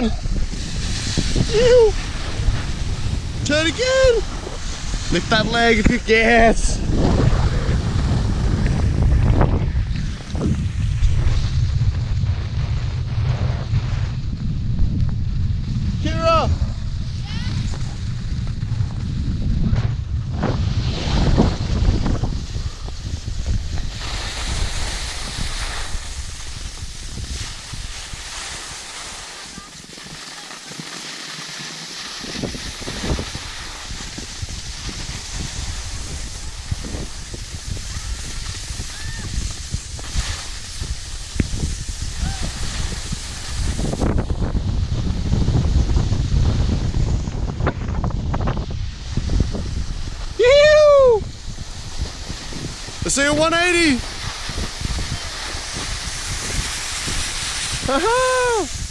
again. Ew. Try it again. Lift that leg if you can. Kira. Ew. Let's see a 180. Haha.